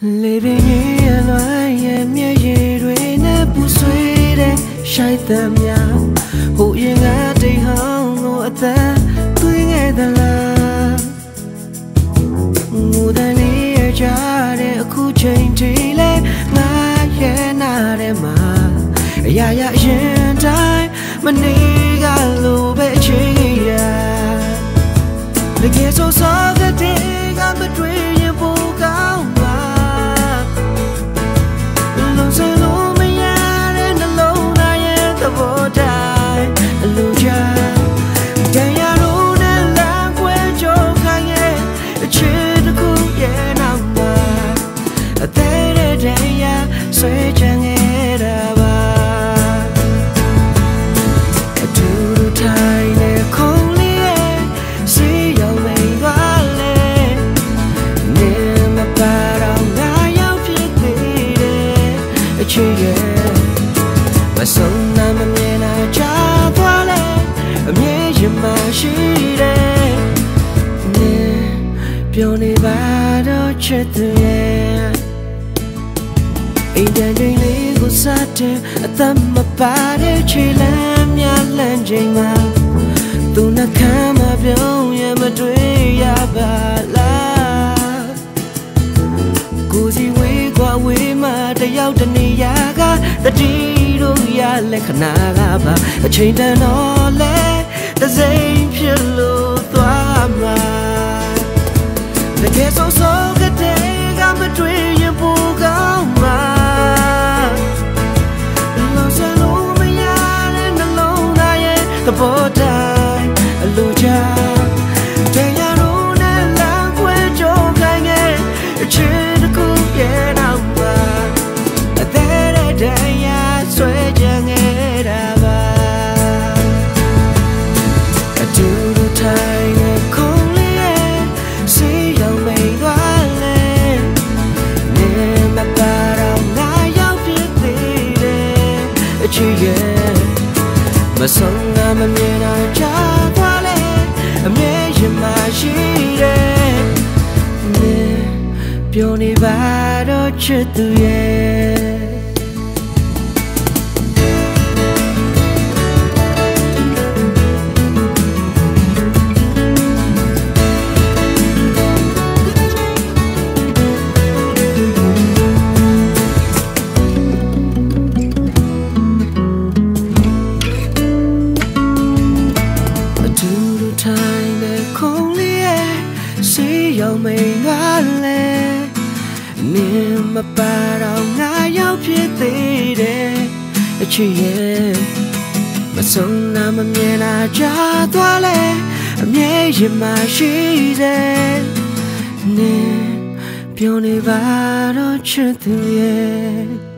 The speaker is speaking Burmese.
လေပင်ကြီးရလွိုင်းရဲ့မျက်ရည်တွေနဲ့ပူဆွေးတဲ့ရှိုက်သမျှဟိုရင်ကတိတ်ဟောင်းကိုအသက်သွင်းခဲ့သလားငိုတဲ့လေးရကြတဲ့အခုချိန်ထိလဲငါရဲ့နာတဲ့မှာအရာရာရင်တိုင်းမနေ င်မရှိတယ်နေပြောနေပါတော့ချစ်သူရဲ့အိမ်တန်ချိန်လေးကိုစတဲ့အသက်မပါတဲ့ခြေလမ်းများလမ်းချိန်မှာသူနှခမ်းမပြောင်းရမတွေ့ရပါလားကိုစီဝေးกว่าဝေးမှတယောက်တနေရာကတတိတို့ရလက်ခဏကပါအချိန်တန်တော့လဲ တစိမ့်ဖြစ်လို့သွားမှာတကယ်ဆိုဆိုကတဲ့ကမတွေ့ရင်ပူကောင်းမှာလောစလို့မရတဲ့နှလုံးသားရဲ့သဘောတို ချစ်ရဲ့မဆုံးငါမမြင်နိုင်ချသွားလဲအမြဲရင်မရှိတယ်ပြောနေပါတော့ချစ်သူရဲ့ ရောက်မိန်ကလည်းနင်းမပါတော့ငါရောက်ဖြစ်သေးတယ်အချစ်ရဲ့မဆုံးနာမမြင်လာကြသွားလဲအမြဲရင်မရှိတယ်နင်းပြောနေပါတော့ချစ်သူရဲ့